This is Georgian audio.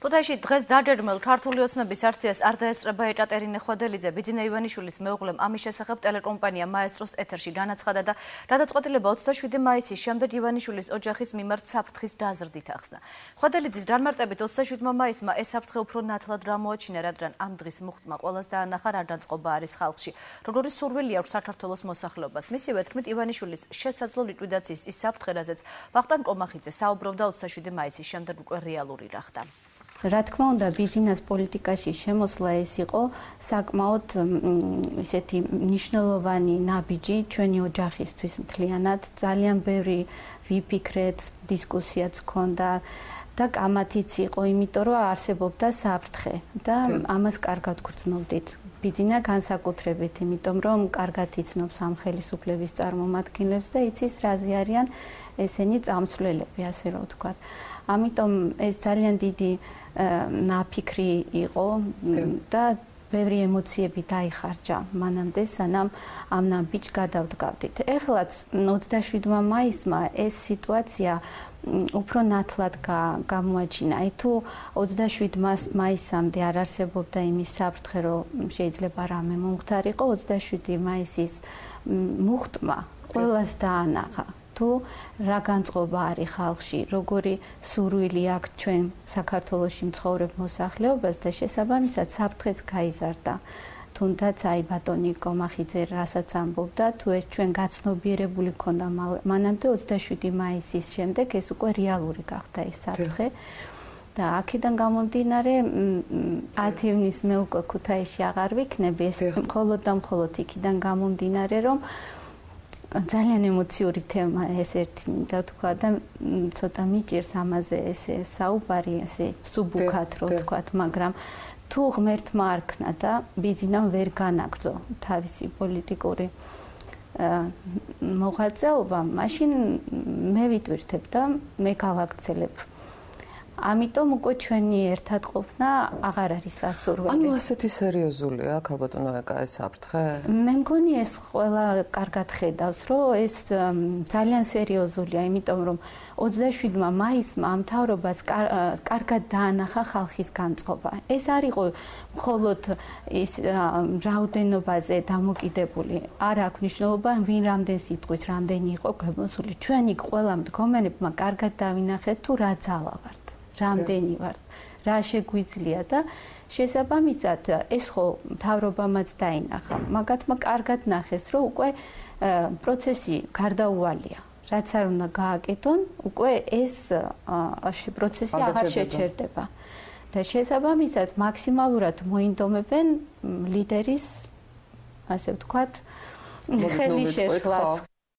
ქუთაისში დღეს დაგერმელ ქართული ოცნების არციას არ დაესწრება ეკატერინე ხვადელიძე ბიძინა ივანიშვილის მეუღლემ ამის შესახებ ტელეკომპანია მაესტროს ეთერში განაცხადა და გადაწყვეტილება 27 მაისის შემდეგ ივანიშვილის ოჯახის მიმართ საფრთხის დაზრდით ახსნა. ხვადელიძის განმარტებით 27 მაისმა ეს საფრთხე უფრო ნათლად გამოაჩინა, რადგან ამ დღის მუხტმა ყოველს დაანახა რა განწყობა არის ხალხში. როგორი სურვილი აქვს საქართველოს მოსახლეობას. მისივე თქმით ივანიშვილის შესაძლო ლიკვიდაციის ის საფრთხე, რაზეც ვახტანგ კომახიძე საუბრობდა 27 მაისის შემდეგ უკვე რეალური გახდა. რა თქმა უნდა ბიზნეს პოლიტიკაში შემოსვლა ეს იყო საკმაოდ ისეთი მნიშვნელოვანი ნაბიჯი ჩვენი ოჯახისთვის მთლიანად. ძალიან ბევრი ვიფიქრეთ დისკუსიაც ქონდა და კამათიც იყო იმიტომ რომ არსებობდა საფრთხე და ამას კარგად გრძნობდით. ბიზნა განსაკუთრებით იმიტომ რომ კარგად იცნობს ამ ხელისუფლების წარმომადგენლებს და იცის რაზე არიან ესენი წამსვლელები ასე რომ ვთქვათ. ამიტომ ეს ძალიან დიდი ნაფიქრი იყო და ბევრი ემოციები დაიხარჯა მანამდე სანამ ამ ნაბიჯ გადავდგავდით. ეხლაც 27 მაისმა ეს სიტუაცია უფრო ნათლად გამოაჩინა. აი თუ 27 მაისამდე არ არსებობდა იმის საფრთხე, რომ შეიძლება რამე მომხდარიყო 27 მაისის მუხტმა ყველას დაანახა. თუ რა განწყობა არის ხალხში, როგორი სურვილი აქვს ჩვენ საქართველოსში მცხოვრებ მოსახლეობას და შესაბამისად საფრთხეც გაიზარდა. თუნდაც აი ბატონი კომახიძე რასაც ამბობდა, თუ ეს ჩვენ გაცნობიერებული ქონდა მანამდე 27 მაისის შემდეგ ეს უკვე რეალური გახდა ეს საფრთხე. და აქედან გამომდინარე 10 ივნის მე უკვე ქუთაისში აღარ ვიქნები ეს მხოლოდ და მხოლოდ იქიდან გამომდინარე რომ ძალიან ემოციური თემა ეს ერთი მინდა თქვა და ცოტა მიჭირს ამაზე ესე საუბარი ესე სუბუქად რო თქვა მაგრამ თუ ღმერთმა არქნა და ბიძინამ ვერ განაგრძო თავისი პოლიტიკური მოღვაწეობა მაშინ მე ვიტვირთებ და მე გავაგრძელებ ამიტომ უკვე ჩვენი ერთად ყოფნა აღარ არის ასურველი. ანუ ასეთი სერიოზულია ქალბატონო ეკა ეს საფრთხე? მე მგონი ეს ყველა კარგად ხედავს, რომ ეს ძალიან სერიოზულია, იმიტომ რომ 27 მაისმა ამ თავრობას კარგად დაანახა ხალხის განწყობა. ეს არისო მხოლოდ ის რაოდენობაზე დამოკიდებული. არ აქვს მნიშვნელობა ვინ რამდენ სიტყვის რამდენი იყო გამოსული. ჩვენი ყველა მდგომარეებმა კარგად დავინახეთ თუ რა ძალა ვართ. რამდენი ვართ, რა შეგვიძლია და შესაბამისად ეს ხო თავრობამაც დაინახა. მაგათმა კარგად ნახეს, რომ უკვე პროცესი გარდაუვალია. რაც არ უნდა გააკეთონ, უკვე ეს პროცესი აღარ შეჩერდება. და შესაბამისად მაქსიმალურად მოინდომებენ ლიდერის ასე ვთქვათ, ხელის შეშლას.